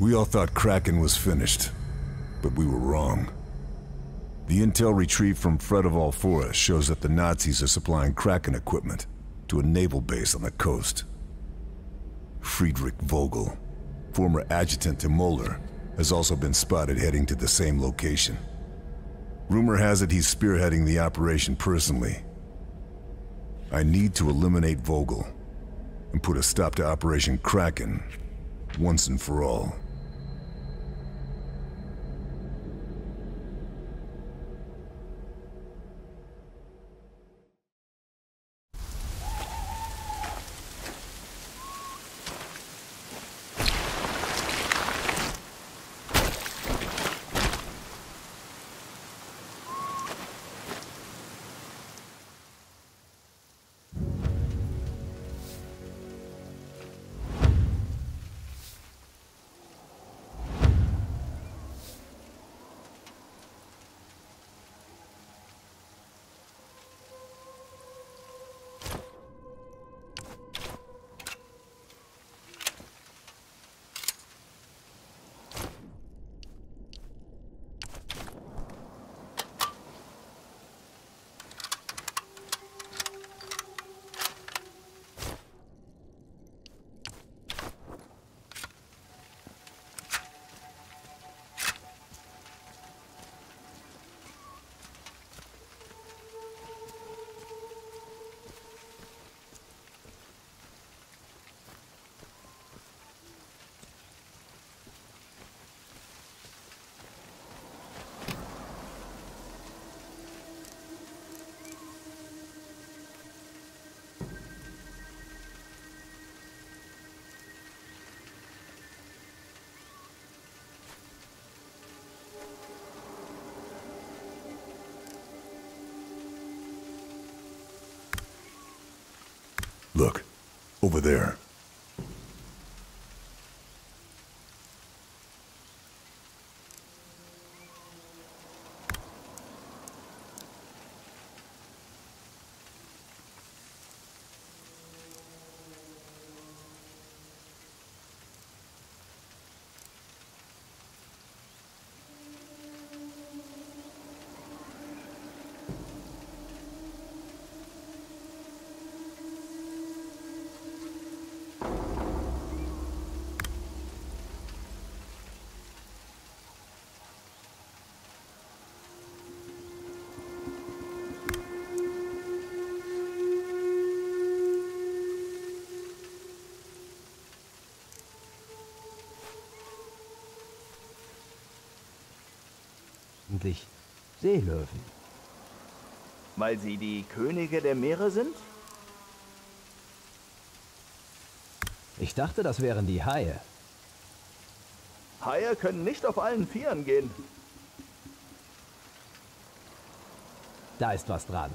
We all thought Kraken was finished, but we were wrong. The intel retrieved from Fredoval Forest shows that the Nazis are supplying Kraken equipment to a naval base on the coast. Friedrich Vogel, former adjutant to Moeller, has also been spotted heading to the same location. Rumor has it he's spearheading the operation personally. I need to eliminate Vogel and put a stop to Operation Kraken once and for all. Look, over there. Eigentlich Seelöwen? Weil sie die Könige der Meere sind? Ich dachte, das wären die Haie. Haie können nicht auf allen Vieren gehen. Da ist was dran.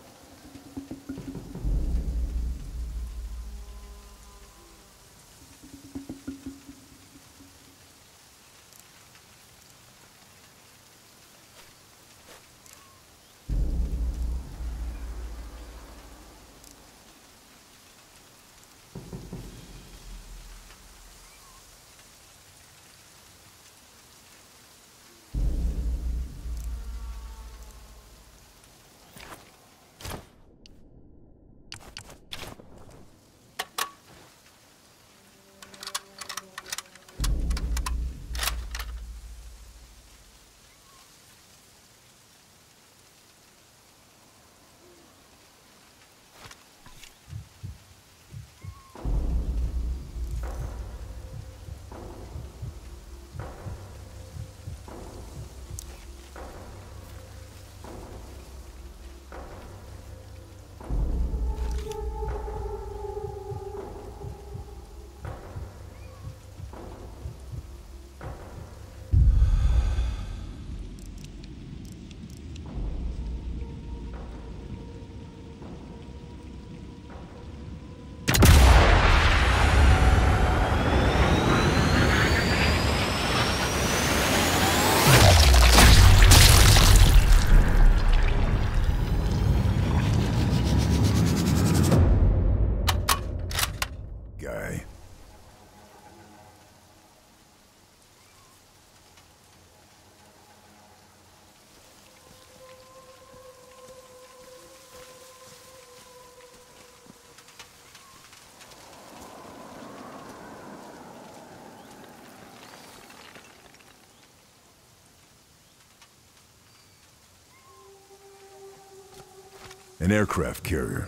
An aircraft carrier.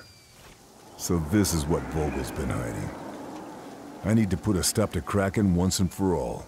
So this is what Vogel's been hiding. I need to put a stop to Kraken once and for all.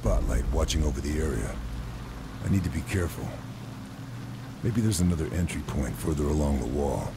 Spotlight watching over the area. I need to be careful. Maybe there's another entry point further along the wall.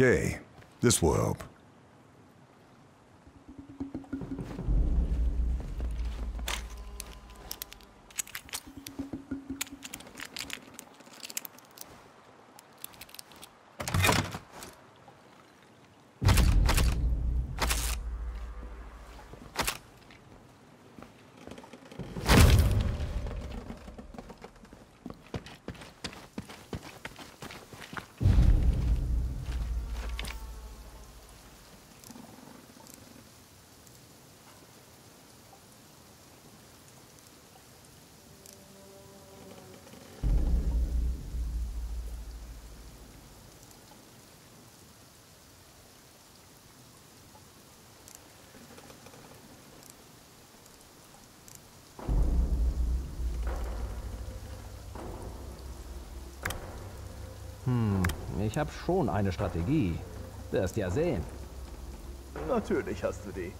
Okay, this will help. Habe schon eine Strategie. Wirst ja sehen. Natürlich hast du die.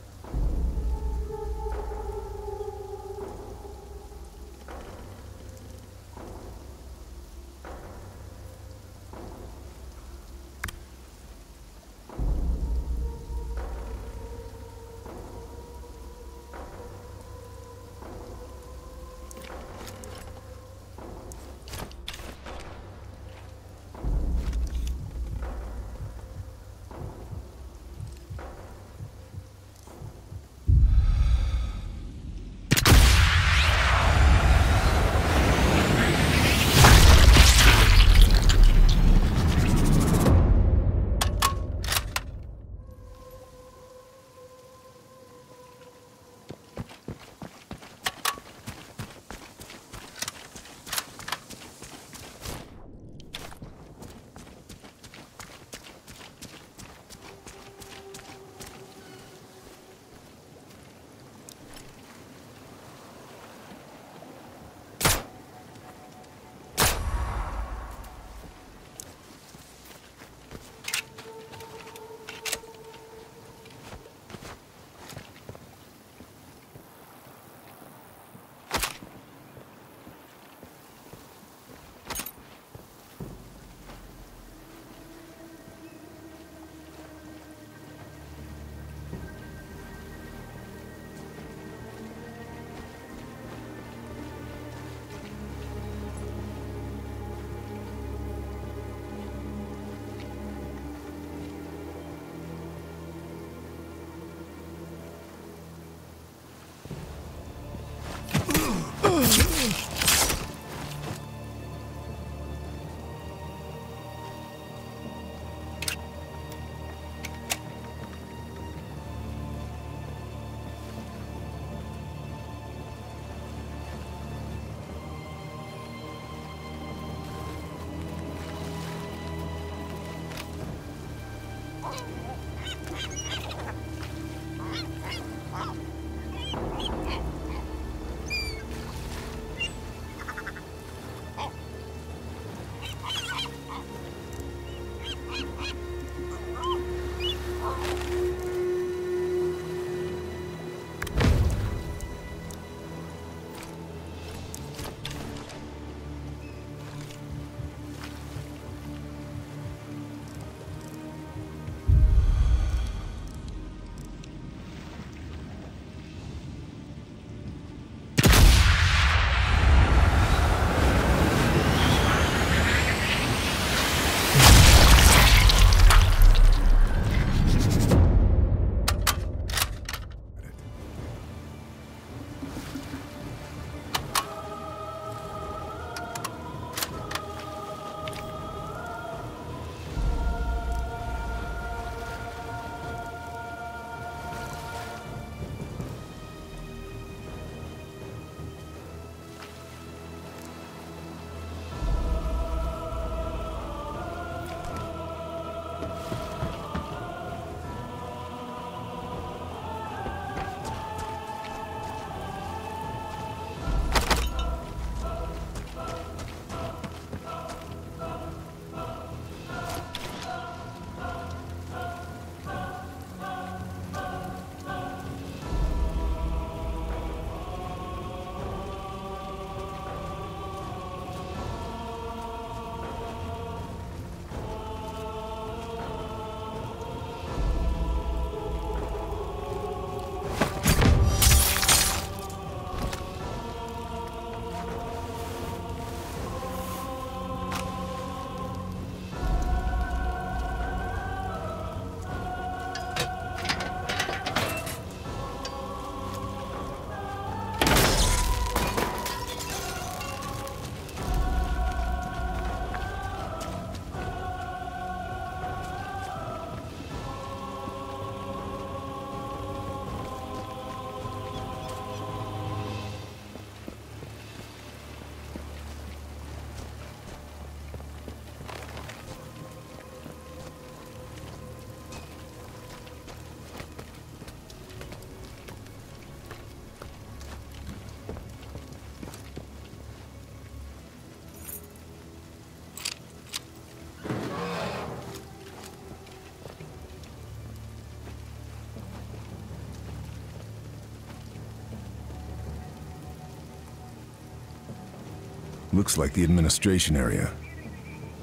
Looks like the administration area.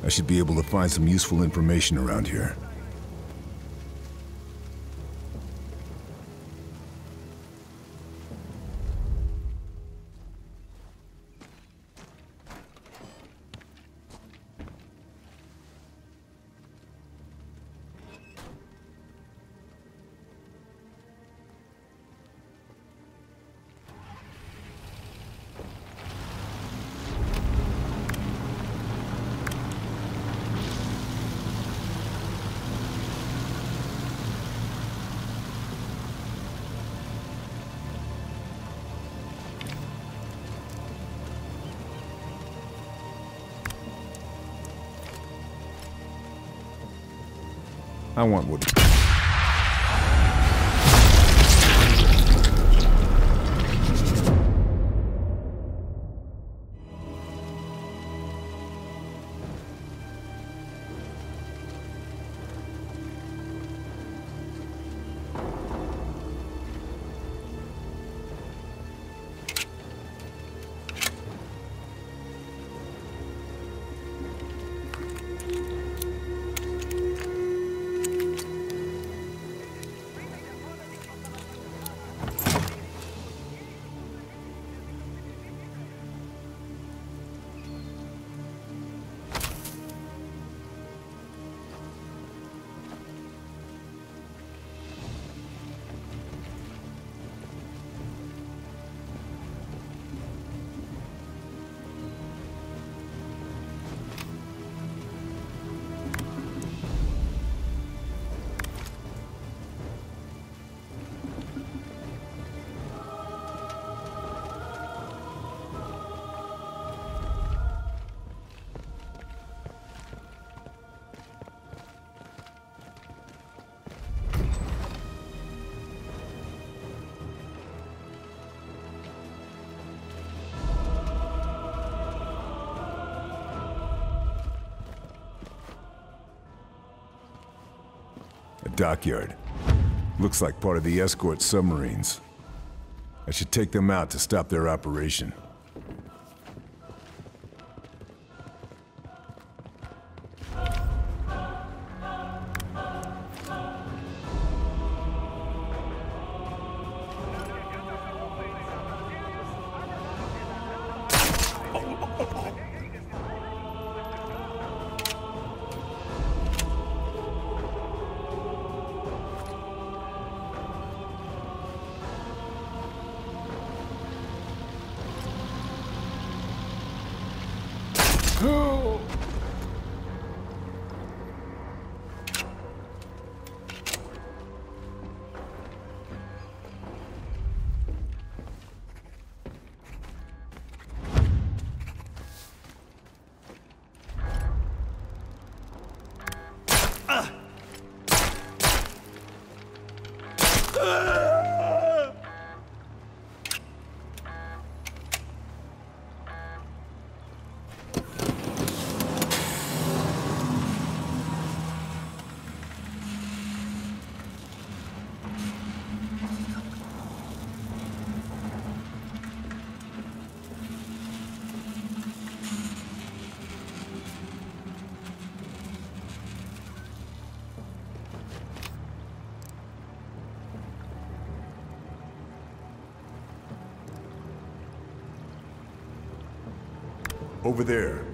I should be able to find some useful information around here. I want what... dockyard. Looks like part of the escort submarines. I should take them out to stop their operation. Over there.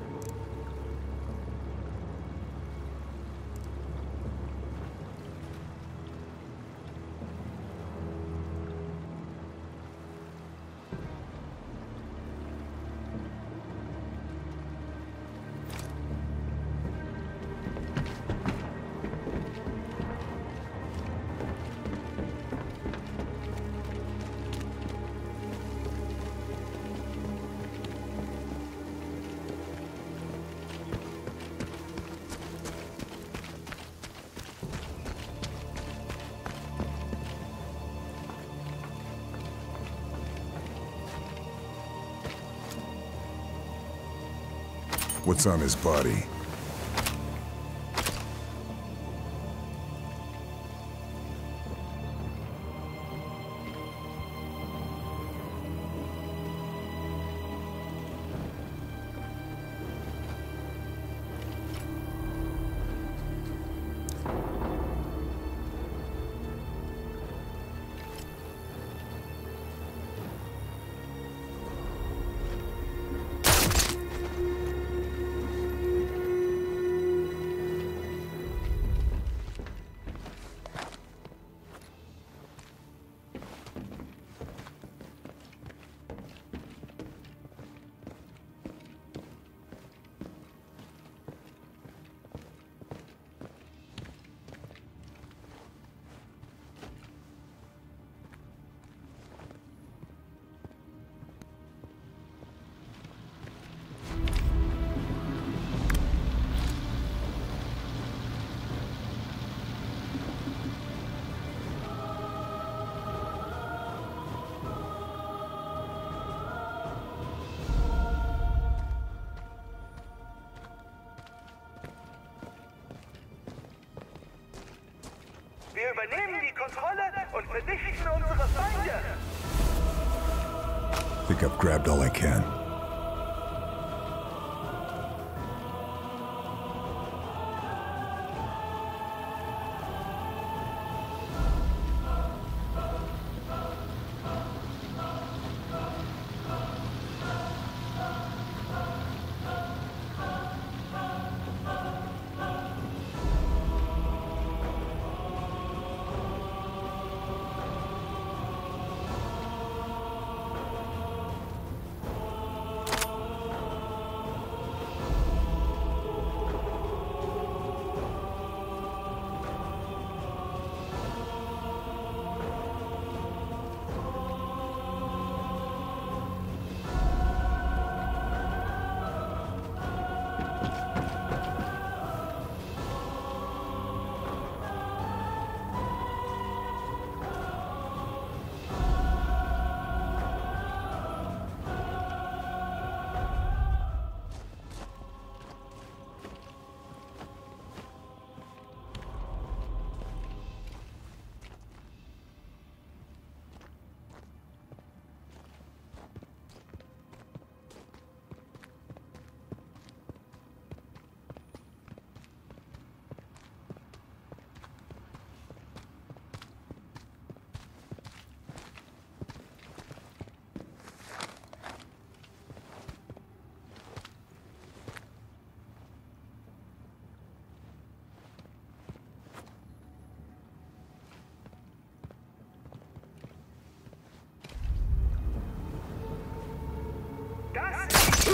On his body? Übernehmen die Kontrolle und vernichten unsere Feinde. I think I've grabbed all I can.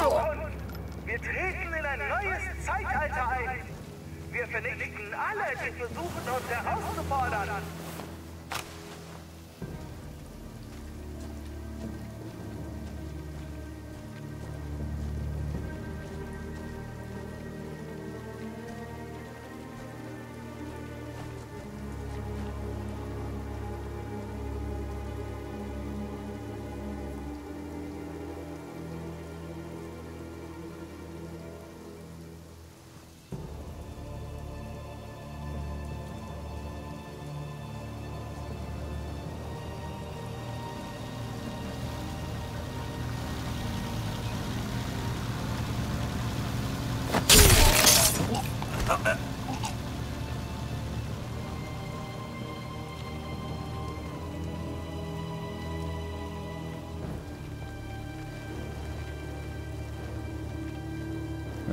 Uns. Wir treten in ein neues Zeitalter ein. Wir vernichten alle, die versuchen, uns herauszufordern.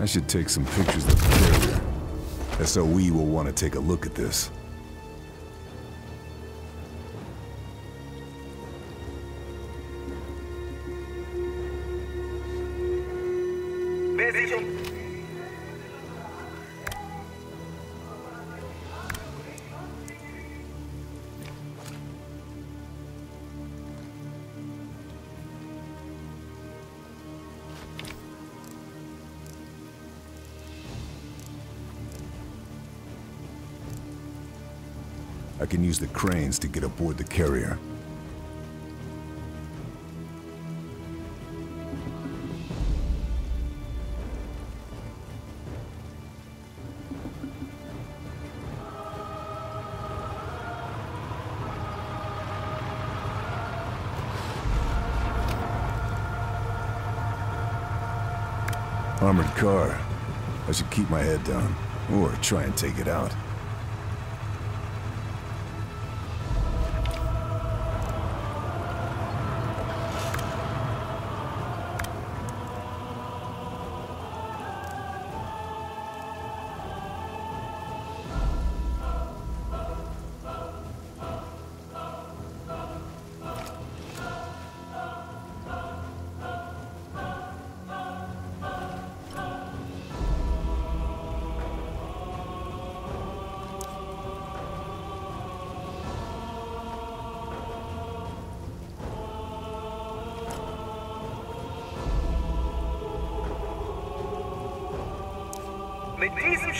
I should take some pictures of the carrier. SOE will want to take a look at this. Use the cranes to get aboard the carrier. Armored car. I should keep my head down, or try and take it out.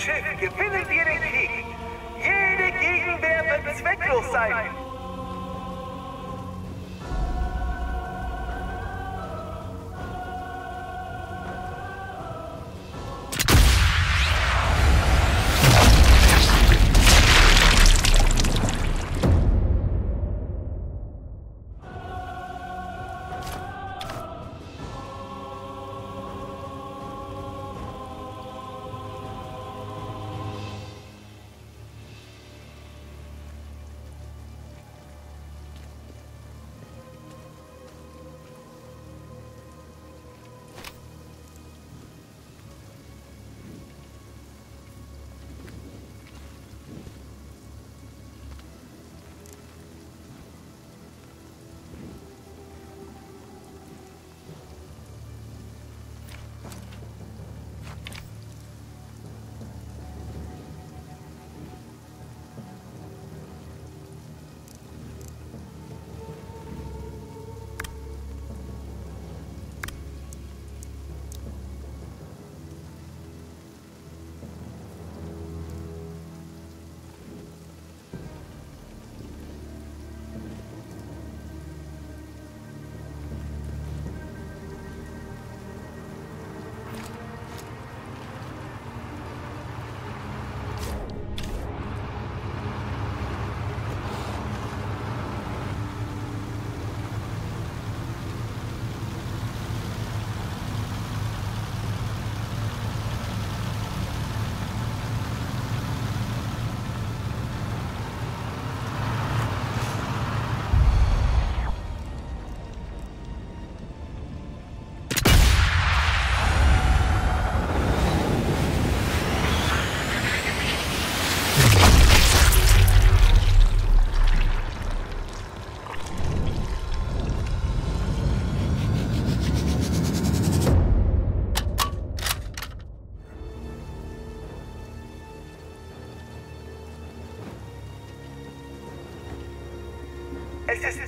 Schiff gewinnen wir den Krieg. Jede Gegenwehr wird zwecklos sein.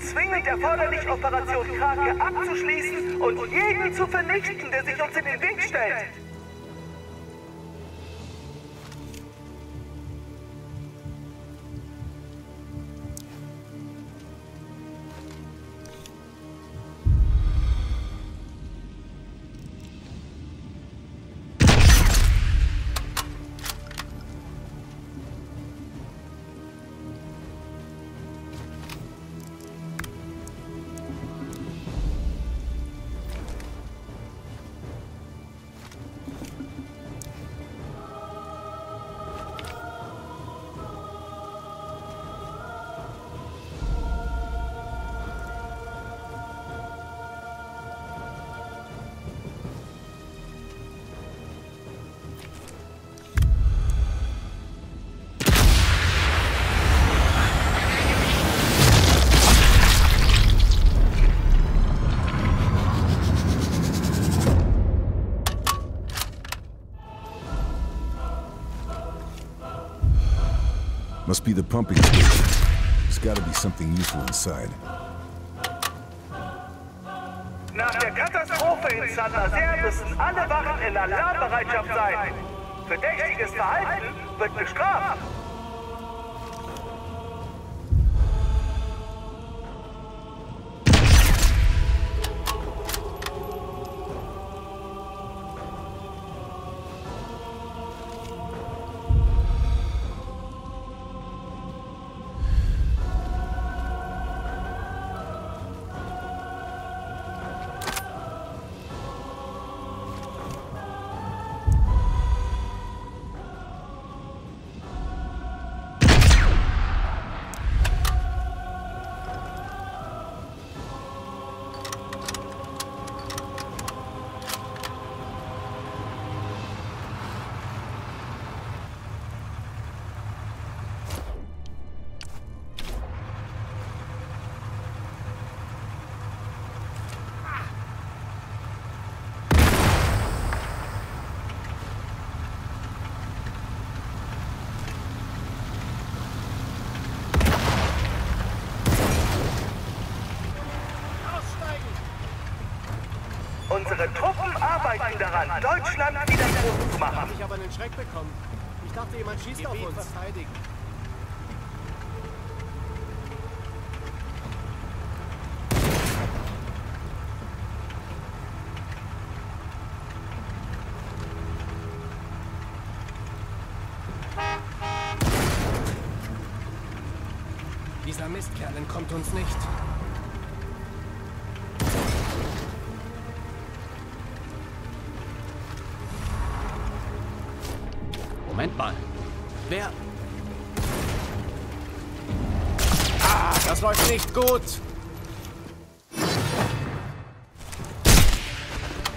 Zwingend erforderlich, Operation Krake abzuschließen und jeden zu vernichten, der sich uns in den Weg stellt. Be the pumping station. There's gotta be something useful inside. Nach der Katastrophe in Saint-Nazaire müssen alle Wachen in Alarmbereitschaft sein. Verdächtiges Verhalten wird bestraft. Arbeiten daran, Deutschland wieder groß zu machen. Ich habe einen Schreck bekommen. Ich dachte, jemand schießt auf uns. Verteidigen. Dieser Mistkerl entkommt uns nicht. Wer... Ah, das läuft nicht gut.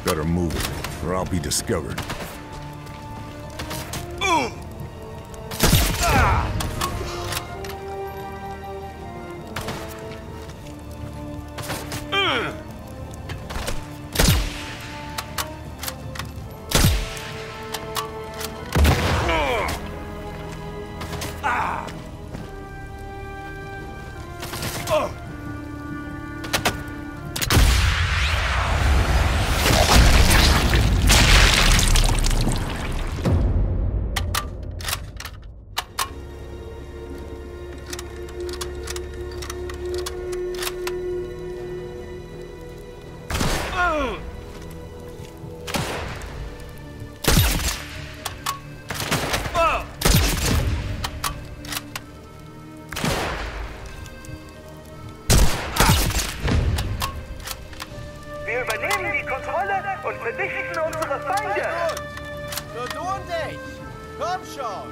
Better move or I'll be discovered. Come, Sean!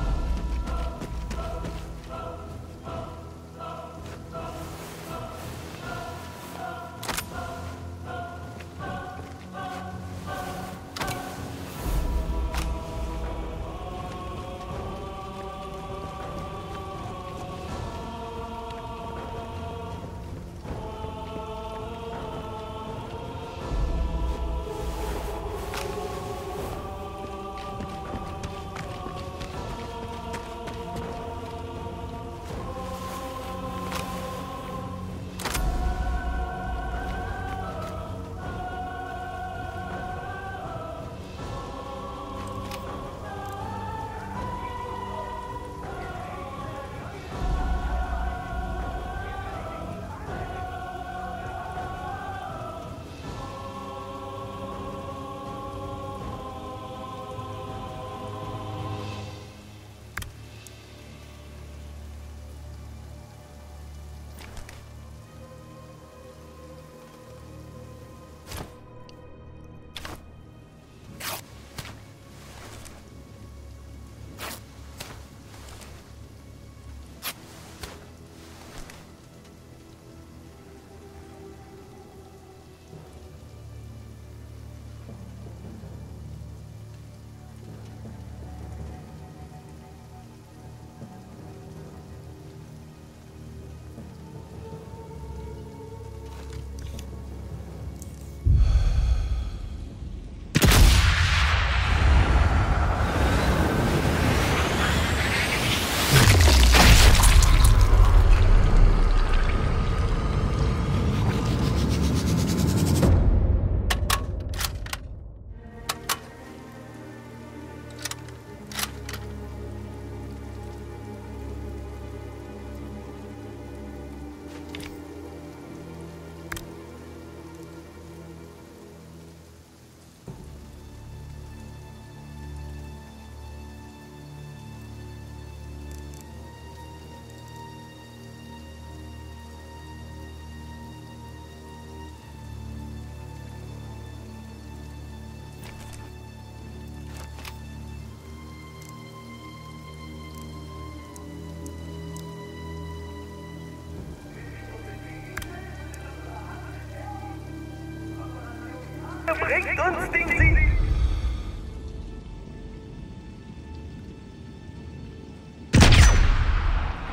Bringt uns den Sieg!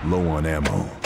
Low on ammo.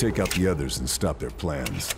Take out the others and stop their plans.